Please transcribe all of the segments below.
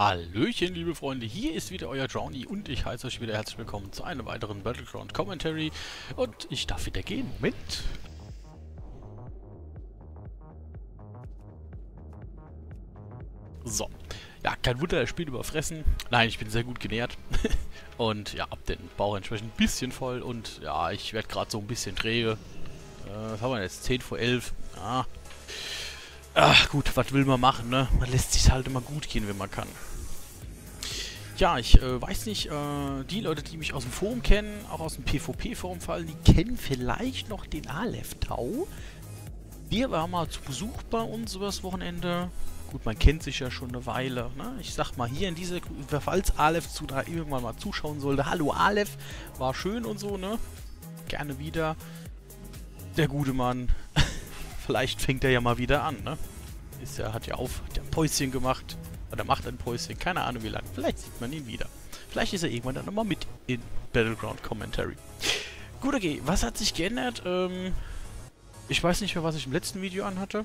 Hallöchen, liebe Freunde, hier ist wieder euer Drowny und ich heiße euch wieder herzlich willkommen zu einem weiteren Battleground Commentary und ich darf wieder gehen mit... So, ja, kein Wunder, das Spiel überfressen. Nein, ich bin sehr gut genährt und ja, hab den Bauch entsprechend ein bisschen voll und ja, ich werde gerade so ein bisschen träge. Äh, was haben wir jetzt? 10 vor 11. Ja, Ach gut, was will man machen, ne? Man lässt sich halt immer gut gehen, wenn man kann. Ja, ich äh, weiß nicht, äh, die Leute, die mich aus dem Forum kennen, auch aus dem PvP-Forum fallen, die kennen vielleicht noch den Aleph Tau. Der war mal zu Besuch bei uns übers Wochenende. Gut, man kennt sich ja schon eine Weile. Ne? Ich sag mal hier in dieser, falls Aleph zu da irgendwann mal zuschauen sollte. Hallo Aleph, war schön und so, ne? Gerne wieder. Der gute Mann. Vielleicht fängt er ja mal wieder an, ne? Ist ja, hat ja auf, hat ja ein Päuschen gemacht. Oder macht ein Päuschen, keine Ahnung wie lange. Vielleicht sieht man ihn wieder. Vielleicht ist er irgendwann dann nochmal mit in Battleground Commentary. Gut, okay, was hat sich geändert? Ähm, ich weiß nicht mehr, was ich im letzten Video anhatte.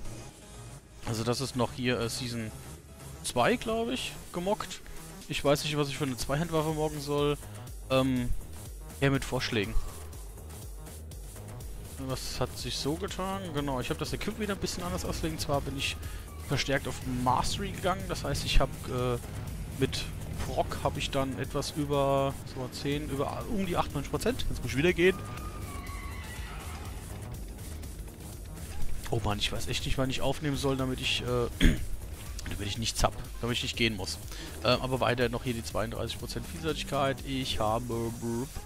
Also das ist noch hier äh, Season 2, glaube ich, gemockt. Ich weiß nicht, was ich für eine Zweihandwaffe morgen soll. Ähm, eher mit Vorschlägen. Was hat sich so getan? Genau, ich habe das Equipment wieder ein bisschen anders auslegen. Zwar bin ich verstärkt auf Mastery gegangen. Das heißt, ich habe äh, mit Proc habe ich dann etwas über so 10, über um die 98 Prozent. Jetzt muss ich wieder gehen. Oh Mann, ich weiß echt nicht, wann ich aufnehmen soll, damit ich, äh, damit ich nicht zapp, damit ich nicht gehen muss. Ähm, aber weiter noch hier die 32% Vielseitigkeit. Ich habe,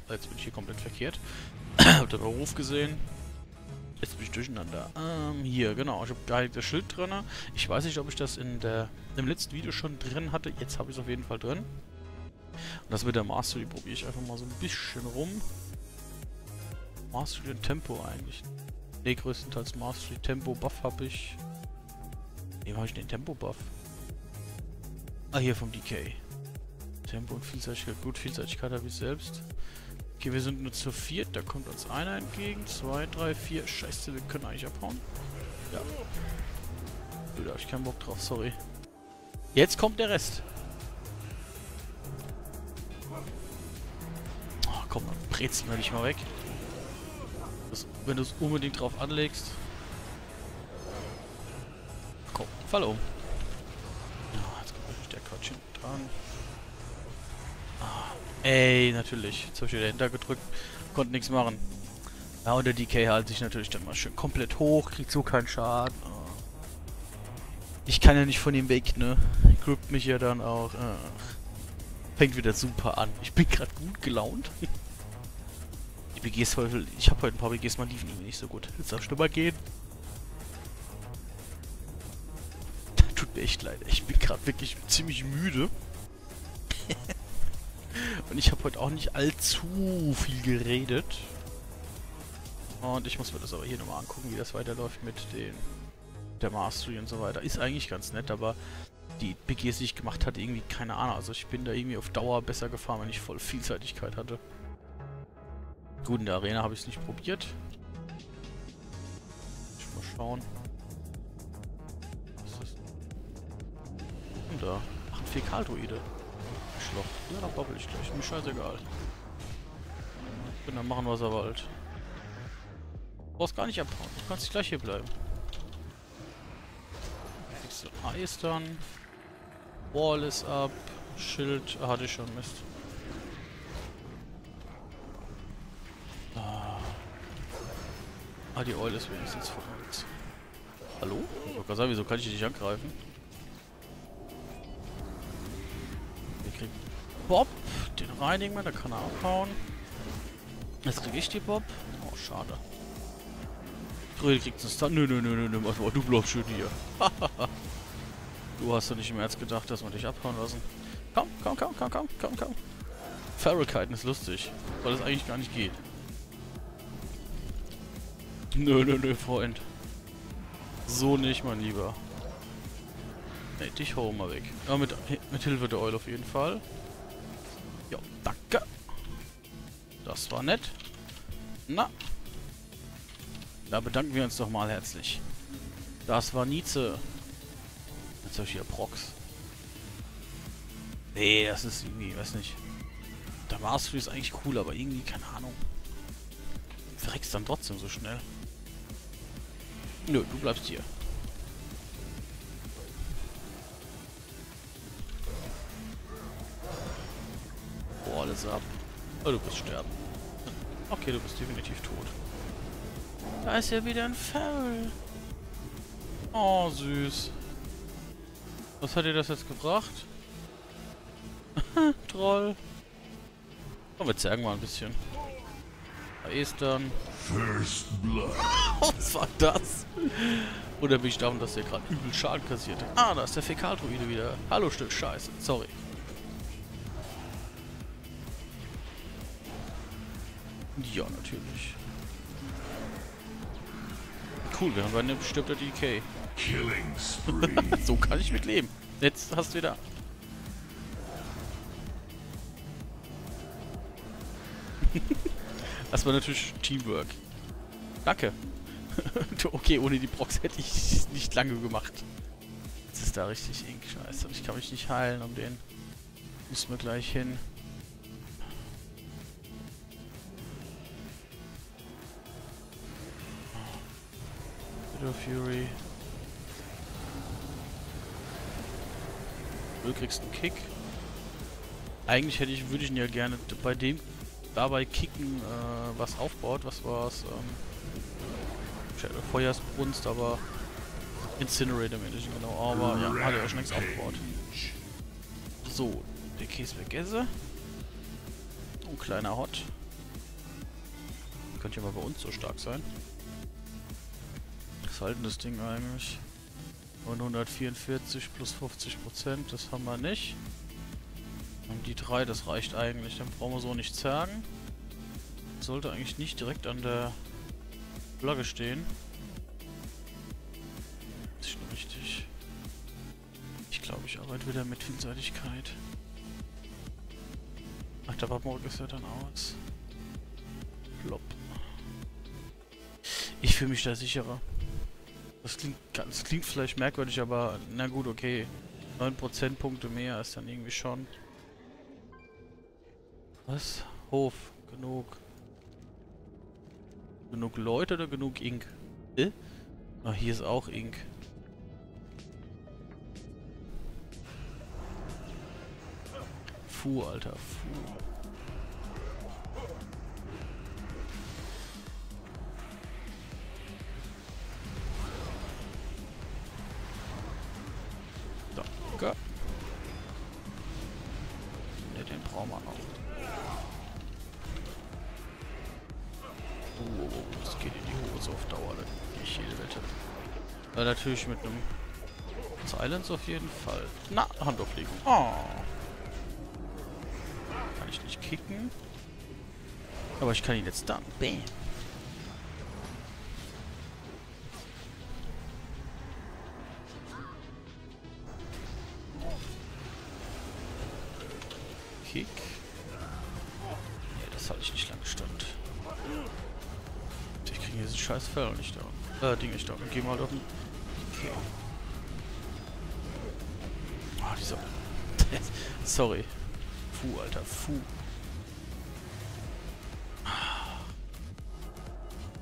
jetzt bin ich hier komplett verkehrt. Ihr den Ruf gesehen? Ich durcheinander. Ähm, hier, genau. Ich habe das Schild drin. Ich weiß nicht, ob ich das in der im letzten Video schon drin hatte. Jetzt habe ich es auf jeden Fall drin. Und das mit der Mastery probiere ich einfach mal so ein bisschen rum. Mastery und Tempo eigentlich. Ne, größtenteils Mastery. Tempo Buff habe ich. Ne, habe ich den Tempo Buff? Ah, hier vom DK. Tempo und Vielseitigkeit. Gut, Vielseitigkeit habe ich selbst. Okay, wir sind nur zu viert. Da kommt uns einer entgegen. Zwei, drei, vier. Scheiße, wir können eigentlich abhauen. Ja. Da habe ich keinen Bock drauf, sorry. Jetzt kommt der Rest. Oh, komm, dann brezeln wir dich mal weg. Das, wenn du es unbedingt drauf anlegst. Komm, fall um. Ja, jetzt kommt der Quatsch dran. Ey, natürlich. Jetzt habe ich wieder dahinter gedrückt. Konnte nichts machen. Ja, und der DK hält sich natürlich dann mal schön komplett hoch, kriegt so keinen Schaden. Oh. Ich kann ja nicht von ihm weg, ne? Grippt mich ja dann auch. Ach. Fängt wieder super an. Ich bin gerade gut gelaunt. Die BGs heute, ich habe heute ein paar BGs, mal liefen irgendwie nicht so gut. Jetzt darf schlimmer gehen. Tut mir echt leid. Ich bin gerade wirklich ziemlich müde. Und ich habe heute auch nicht allzu viel geredet. Und ich muss mir das aber hier nochmal angucken, wie das weiterläuft mit den der Mastery und so weiter. Ist eigentlich ganz nett, aber die BGs, die ich gemacht hatte, irgendwie, keine Ahnung. Also ich bin da irgendwie auf Dauer besser gefahren, wenn ich voll Vielseitigkeit hatte. Gut, in der Arena habe ich es nicht probiert. Ich mal schauen. Was ist das? Und da. Ach, ein Fäkaldroide. Ja, dann babbel ich gleich. Mir scheißegal. Ich bin dann machen, was er wollt. Du brauchst gar nicht abhauen. Du kannst gleich hier bleiben. Kriegst du Eis dann. Wall ist ab. Schild hatte ich schon. Mist. Ah. die Eule ist wenigstens von. Hallo? Ich wollte sagen, wieso kann ich dich nicht angreifen? Bob. Den reinigen wir, da kann er abhauen. Jetzt kriege ich die Bob. Oh, schade. Dröde kriegt einen Stun. Nö, nö, nö, nö, nö, mal, du bleibst schön hier. du hast doch nicht im Ernst gedacht, dass wir dich abhauen lassen. Komm, komm, komm, komm, komm, komm, komm. Feral ist lustig, weil es eigentlich gar nicht geht. Nö, nö, nö, Freund. So nicht, mein Lieber. Ne, dich hau mal weg. Ja, mit, mit Hilfe der Eule auf jeden Fall. Ja, danke. Das war nett. Na. Da bedanken wir uns doch mal herzlich. Das war Nietzsche. Jetzt habe ich hier Prox. Nee, das ist irgendwie, weiß nicht. Der Mastery ist eigentlich cool, aber irgendwie, keine Ahnung. Verreckst dann trotzdem so schnell. Nö, du bleibst hier. Alles ab. Oh, du wirst sterben. Okay, du bist definitiv tot. Da ist ja wieder ein Farrell. Oh, süß. Was hat dir das jetzt gebracht? Troll. Oh, wir zergen mal ein bisschen. Da ist dann. First Blood. Was war das? Oder bin ich davon, dass der gerade übel Schaden kassiert? Ah, da ist der Fäkaldruide wieder. Hallo, Stück Scheiße. Sorry. Ja, natürlich. Cool, wir haben eine bestimmte DK. So kann ich mit leben. Jetzt hast du wieder. das war natürlich Teamwork. Danke. okay, ohne die Prox hätte ich es nicht lange gemacht. Jetzt ist da richtig ink. Scheiße. Und ich kann mich nicht heilen um den. Müssen wir gleich hin. Widow Fury. Du kriegst einen Kick. Eigentlich hätte ich, würde ich ihn ja gerne bei dem dabei kicken, äh, was aufbaut. Was war's? Ähm, Feuersbrunst, aber Incinerator im Endeffekt, genau. Aber ja, hat er auch schon nichts aufgebaut. So, der Käse vergesse. Ein kleiner Hot. Könnte ja mal bei uns so stark sein. Halten das Ding eigentlich? 944 plus 50 Prozent, das haben wir nicht. Und die drei, das reicht eigentlich. Dann brauchen wir so nicht zergen. Sollte eigentlich nicht direkt an der Flagge stehen. Ist schon richtig. Ich glaube, ich arbeite wieder mit Vielseitigkeit. Ach, der Wappenrück ist ja dann aus. Plopp. Ich fühle mich da sicherer. Das klingt, das klingt vielleicht merkwürdig, aber na gut, okay. 9 Prozentpunkte mehr ist dann irgendwie schon. Was? Hof. Genug. Genug Leute oder genug Ink? Äh? Ah, hier ist auch Ink. Fu, Alter. Fu. Ja, natürlich mit einem Silence auf jeden Fall. Na, Handauflegung. Oh. Kann ich nicht kicken. Aber ich kann ihn jetzt dann. Bam. Kick. Nee, das halte ich nicht lange stand. Ich kriege diesen scheiß Fell nicht da. Äh, Ding nicht da. Geh mal auf den... Okay. Ah, dieser... Sorry. Fu, Alter. Fu.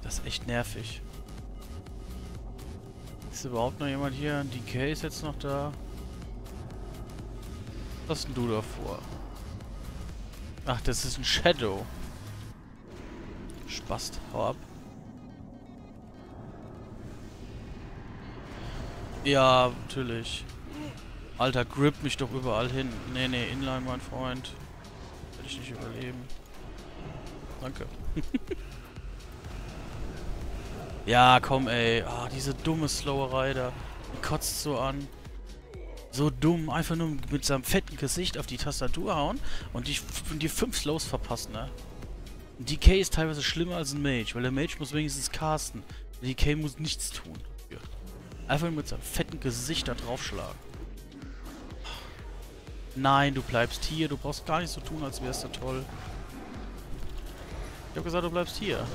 Das ist echt nervig. Ist überhaupt noch jemand hier? DK ist jetzt noch da. Was hast denn du davor? Ach, das ist ein Shadow. Spast, hau ab. Ja, natürlich. Alter, grip mich doch überall hin. Nee, nee, Inline, mein Freund. Werde ich nicht überleben. Danke. ja, komm, ey. Ah, diese dumme Slowerei da. Die kotzt so an. So dumm. Einfach nur mit seinem fetten Gesicht auf die Tastatur hauen und die, die fünf Slows verpassen, ne? DK ist teilweise schlimmer als ein Mage, weil der Mage muss wenigstens casten. Der DK muss nichts tun. Einfach mit seinem fetten Gesicht da draufschlagen. Nein, du bleibst hier. Du brauchst gar nicht so tun, als wärst du toll. Ich hab gesagt, du bleibst hier.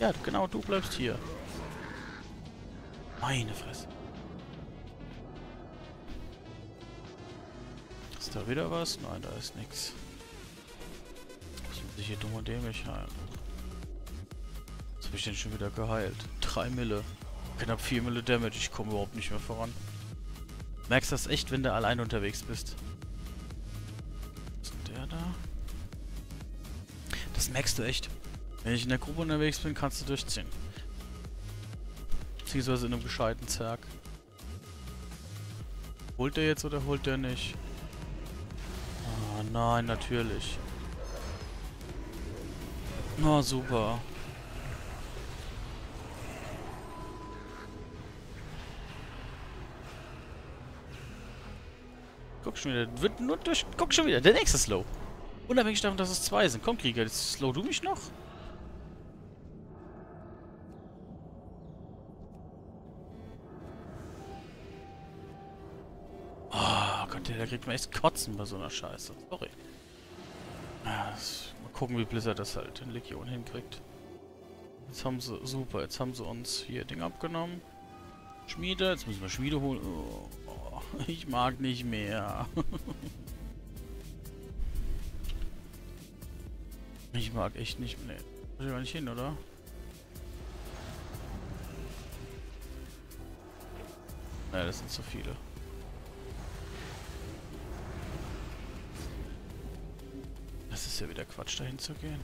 Ja, genau, du bleibst hier. Meine Fresse. Ist da wieder was? Nein, da ist nichts. Was muss ich hier dumm und dämlich heilen? Habe ich denn schon wieder geheilt? 3 Mille. Knapp 4 Mille Damage. Ich komme überhaupt nicht mehr voran. Merkst das echt, wenn du allein unterwegs bist? Ist der da? Das merkst du echt. Wenn ich in der Gruppe unterwegs bin, kannst du durchziehen. Beziehungsweise in einem gescheiten Zerg. Holt der jetzt oder holt der nicht? Ah, nein, natürlich. Na, oh, super. Guck schon wieder. Wird nur durch. Guck schon wieder. Der nächste Slow. Unabhängig davon, dass es zwei sind. Komm, Krieger. Jetzt slow du mich noch? Oh Gott, der, kriegt mir echt Kotzen bei so einer Scheiße. Sorry. Ja, mal gucken, wie Blizzard das halt in Legion hinkriegt. Jetzt haben sie, super, jetzt haben sie uns hier Ding abgenommen. Schmiede, jetzt müssen wir Schmiede holen. Oh, ich mag nicht mehr. ich mag echt nicht mehr. Muss ich mal nicht hin, oder? Naja, das sind zu viele. Das ist ja wieder Quatsch, dahin zu gehen.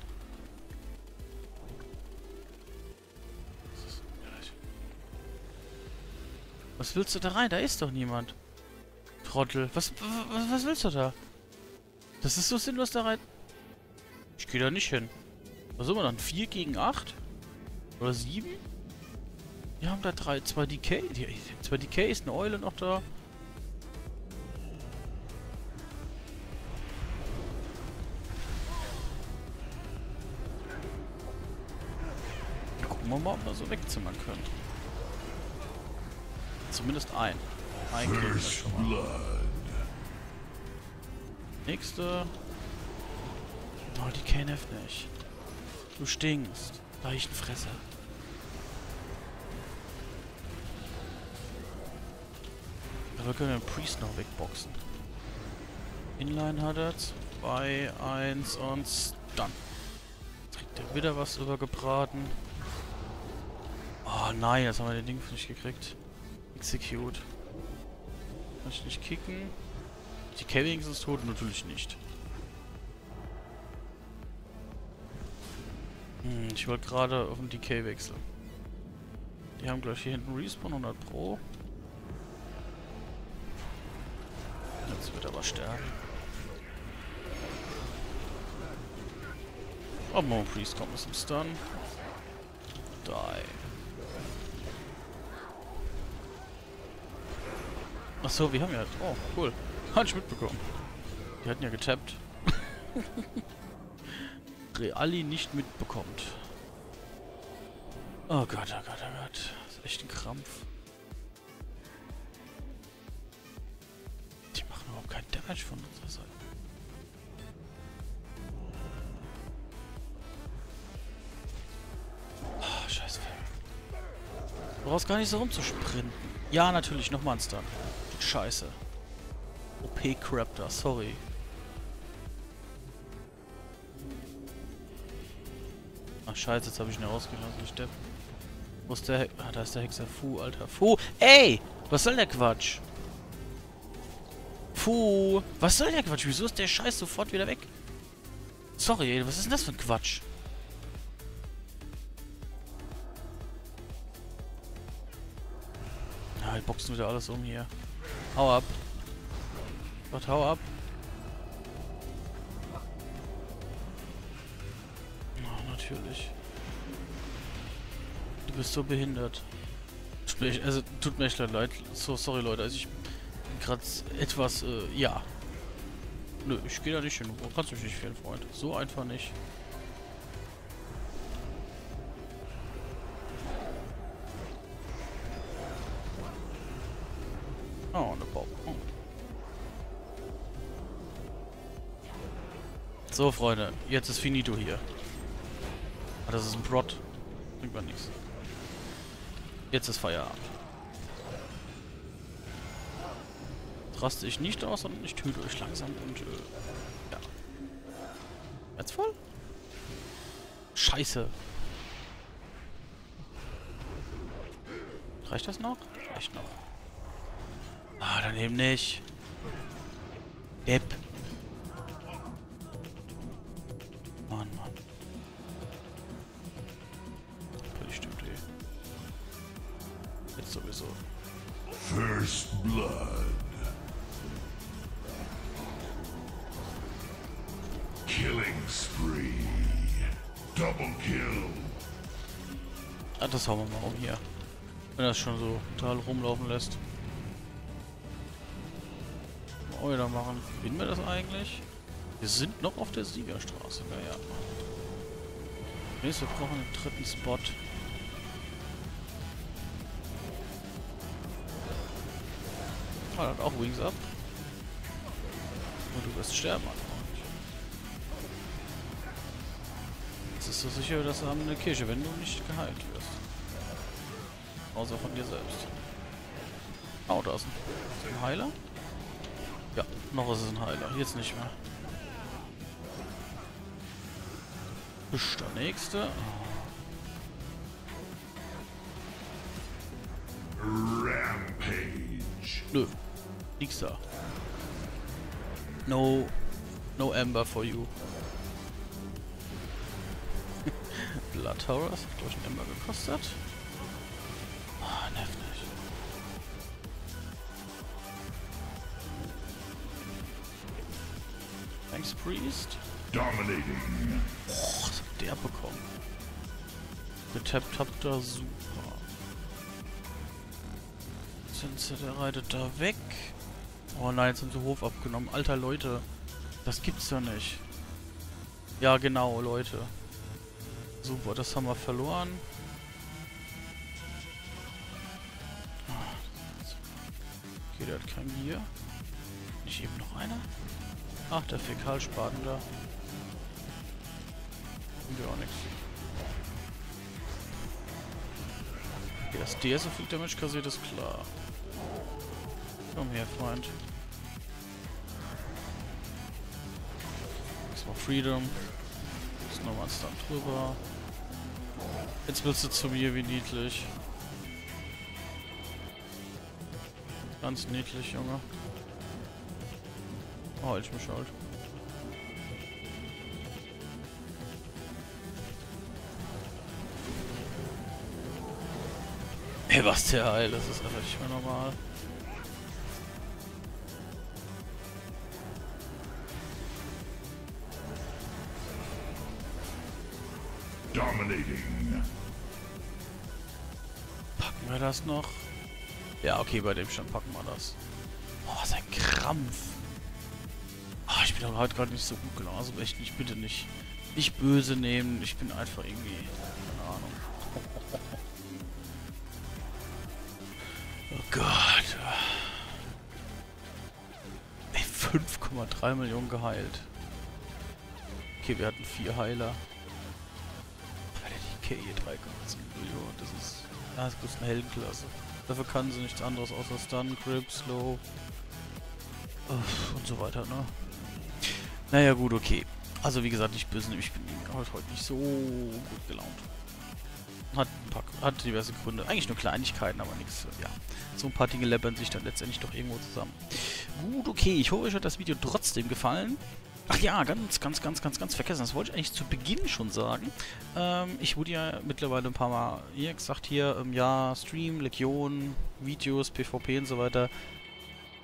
Was willst du da rein? Da ist doch niemand. Trottel. Was, was, was willst du da? Das ist so sinnlos da rein. Ich gehe da nicht hin. Was sind wir dann? 4 gegen 8? Oder 7? Wir haben da drei, zwei DK. Die, zwei DKs, eine Eule noch da. Gucken wir mal, ob wir so wegzimmern können. Zumindest ein. Ein wir. Nächste. Oh, die KNF nicht. Du stinkst. Leichenfresser. Aber wir können den Priest noch wegboxen. Inline hat er. 2, 1 und dann. Kriegt er wieder was übergebraten. Oh nein, jetzt haben wir den Ding nicht gekriegt. Execute. Kann ich nicht kicken? Die Kevings ist tot? Natürlich nicht. Hm, ich wollte gerade auf den DK wechseln. Die haben gleich hier hinten Respawn 100 Pro. Jetzt wird er aber sterben. Oh, Mo Priest kommt aus dem Stun. Die. Achso, wir haben ja... Oh, cool. Hat ich mitbekommen. Die hatten ja getappt. Reali nicht mitbekommt. Oh Gott, oh Gott, oh Gott. Das ist echt ein Krampf. Die machen überhaupt keinen Damage von unserer Seite. Oh, scheiße. Du brauchst gar nicht so rumzusprinten. Ja, natürlich, nochmal ein Stun. Scheiße. OP-Crap da, sorry. Ach scheiße, jetzt habe ich ihn rausgelassen, ich Depp. Wo ist der... He ah, da ist der Hexer. Fu, Alter. Fu! Ey! Was soll der Quatsch? Fu! Was soll der Quatsch? Wieso ist der Scheiß sofort wieder weg? Sorry, ey, was ist denn das für ein Quatsch? Ja, die boxen wieder alles um hier. Hau ab. Gott, hau ab. Oh, natürlich. Du bist so behindert. Also, tut mir echt leid. So, sorry, Leute. Also, ich bin gerade etwas, äh, ja. Nö, ich gehe da nicht hin. Du kannst mich nicht fehlen, Freund. So einfach nicht. Eine Bombe. Oh. So, Freunde. Jetzt ist Finito hier. Ah, das ist ein Prot. Bringt man nichts. Jetzt ist Feierabend. raste ich nicht aus, sondern ich töte euch langsam und, äh, ja. Jetzt voll? Scheiße. Reicht das noch? Reicht noch. Ah, daneben nicht. Depp. Mann, Mann. Okay, stimmt eh. Jetzt sowieso. First blood. Killing spree. Double kill. Ah, das hauen wir mal um hier. Wenn das schon so total rumlaufen lässt. Wieder machen. Finden wir das eigentlich? Wir sind noch auf der Siegerstraße. Ja, ja. Nächste wir brauchen einen dritten Spot. Ah, hat auch Wings up. Und du wirst sterben. Jetzt ist so sicher, dass wir haben eine Kirche, wenn du nicht geheilt wirst. Außer von dir selbst. Oh, da ist ein Heiler. Noch ist es ein Heiler. Jetzt nicht mehr. Ist der nächste. Rampage. Nö. Nix da. No. No Amber for you. Blood Horrors hat ich ein Ember gekostet. Ah, nervt Thanks Priest. Dominating. Och, was hat der bekommen? Getappt habt ihr super. Sind sie, der reitet da weg. Oh nein, jetzt sind sie Hof abgenommen. Alter Leute, das gibt's ja nicht. Ja genau, Leute. Super, das haben wir verloren. Okay, der hat kein Gier. Nicht eben noch einer? Ach, der Fäkalspaten da. Haben wir auch nichts. Okay, dass der so viel Damage kassiert, ist klar. Komm her, Freund. Das war Freedom. Jetzt nochmal ein Stunt drüber. Jetzt willst du zu mir, wie niedlich. Ganz niedlich, Junge. Oh, ich mich halt. Ey, was der Heil, das ist einfach nicht mehr normal. Dominating. Packen wir das noch? Ja, okay, bei dem Stand packen wir das. Oh, sein Krampf. Ich bin aber heute gerade nicht so gut gelaunt. Also echt nicht, bitte nicht. Nicht böse nehmen. Ich bin einfach irgendwie. Keine Ahnung. Oh Gott. Ey, 5,3 Millionen geheilt. Okay, wir hatten vier Heiler. Alter, die KE 3,7 Millionen. Das ist. Ja, das ist eine Heldenklasse. Dafür kann sie nichts anderes außer Stun, Grip, Slow. Uff, Und so weiter, ne? Naja, gut, okay. Also, wie gesagt, nicht böse, ich bin heute, heute nicht so gut gelaunt. Hat, paar, hat diverse Gründe. Eigentlich nur Kleinigkeiten, aber nichts. Ja, so ein paar Dinge läppern sich dann letztendlich doch irgendwo zusammen. Gut, okay. Ich hoffe, euch hat das Video trotzdem gefallen. Ach ja, ganz, ganz, ganz, ganz, ganz vergessen. Das wollte ich eigentlich zu Beginn schon sagen. Ähm, ich wurde ja mittlerweile ein paar Mal hier gesagt, hier, ähm, ja, Stream, Legion, Videos, PvP und so weiter.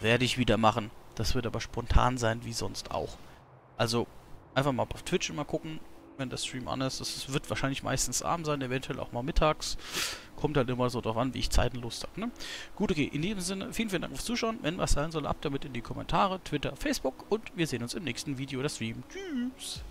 Werde ich wieder machen. Das wird aber spontan sein, wie sonst auch. Also, einfach mal auf Twitch immer gucken, wenn der Stream an ist. Es wird wahrscheinlich meistens abends sein, eventuell auch mal mittags. Kommt halt immer so drauf an, wie ich Zeit und Lust habe. Ne? Gut, okay, in diesem Sinne, vielen, vielen Dank fürs Zuschauen. Wenn was sein soll, ab damit in die Kommentare, Twitter, Facebook und wir sehen uns im nächsten Video oder Stream. Tschüss!